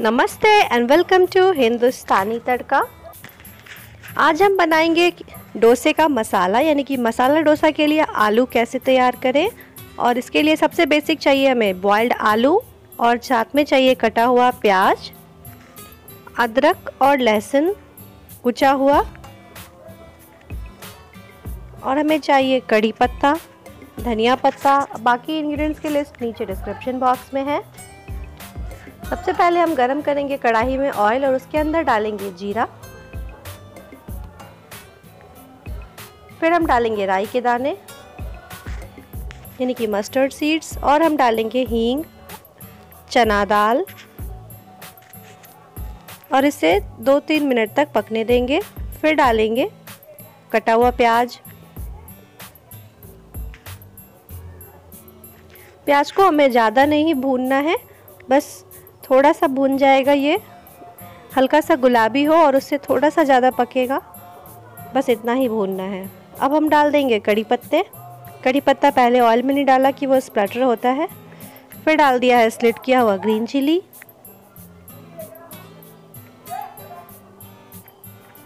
नमस्ते and welcome to Hindustani Tadka. आज हम बनाएँगे डोसे का मसाला, यानी कि मसाला डोसा के लिए आलू कैसे तैयार करें, और इसके लिए सबसे बेसिक चाहिए हमें बॉइल्ड आलू, और साथ में चाहिए कटा हुआ प्याज, अदरक और लहसुन कुचा हुआ, और हमें चाहिए कड़ी पत्ता, धनिया पत्ता। बाकी इंग्रेडिएंट्स की लिस्ट नीचे डिस्क्रिप्शन बॉक्स में है। सबसे पहले हम गरम करेंगे कढ़ाई में ऑयल और उसके अंदर डालेंगे जीरा। फिर हम डालेंगे राई के दाने, यानी कि मस्टर्ड सीड्स और हम डालेंगे हींग, चना दाल, और इसे दो तीन मिनट तक पकने देंगे। फिर डालेंगे कटा हुआ प्याज। प्याज को हमें ज़्यादा नहीं भूनना है, बस थोड़ा सा भून जाएगा ये। हल्का सा गुलाबी हो और उससे थोड़ा सा ज़्यादा पकेगा। बस इतना ही भूनना है। अब हम डाल देंगे कड़ी पत्ते। कड़ी पत्ता पहले ऑयल में नहीं डाला कि वो स्प्लटर होता है। फिर डाल दिया है स्लिट किया हुआ ग्रीन चिली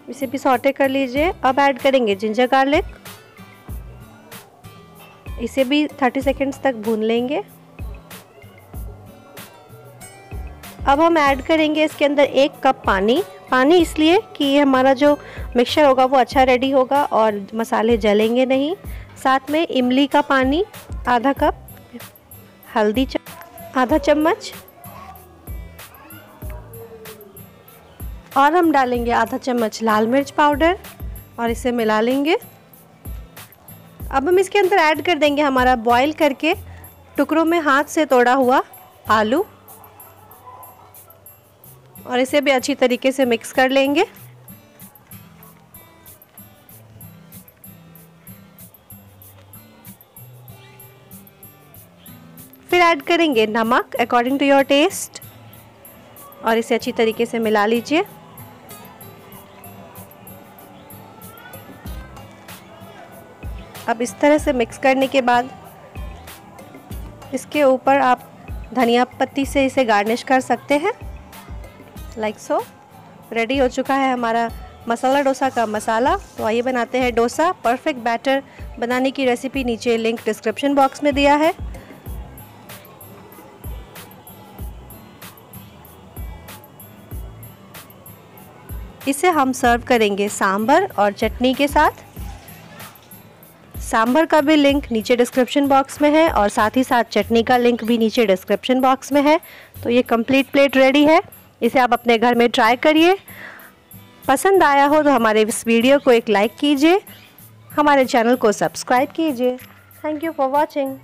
इसे भी सॉटे कर लीजिए। अब ऐड करेंगे जिंजर गार्लिक इसे भी 30 सेकेंड्स तक भून लेंगे। अब हम ऐड करेंगे इसके अंदर एक कप पानी। पानी इसलिए कि हमारा जो मिक्सचर होगा वो अच्छा रेडी होगा और मसाले जलेंगे नहीं। साथ में इमली का पानी, आधा कप हल्दी आधा चम्मच। और हम डालेंगे आधा चम्मच लाल मिर्च पाउडर और इसे मिला लेंगे। अब हम इसके अंदर ऐड कर देंगे हमारा बॉईल करके। टुकड़ों में हाथ से तोड़ा हुआ आलू। और इसे भी अच्छी तरीके से मिक्स कर लेंगे। फिर ऐड करेंगे नमक अकॉर्डिंग टू योर टेस्ट और इसे अच्छी तरीके से मिला लीजिए। अब इस तरह से मिक्स करने के बाद इसके ऊपर आप धनिया पत्ती से इसे गार्निश कर सकते हैं। लाइक सो रेडी हो चुका है हमारा मसाला डोसा का मसाला। तो आइए बनाते हैं डोसा। परफेक्ट बैटर बनाने की रेसिपी नीचे लिंक डिस्क्रिप्शन बॉक्स में दिया है। इसे हम सर्व करेंगे सांभर और चटनी के साथ। सांभर का भी लिंक नीचे डिस्क्रिप्शन बॉक्स में है और साथ ही साथ चटनी का लिंक भी नीचे डिस्क्रिप्शन बॉक्स में है। तो ये कंप्लीट प्लेट रेडी है। इसे आप अपने घर में ट्राई करिए। पसंद आया हो तो हमारे इस वीडियो को एक लाइक कीजिए। हमारे चैनल को सब्सक्राइब कीजिए। Thank you for watching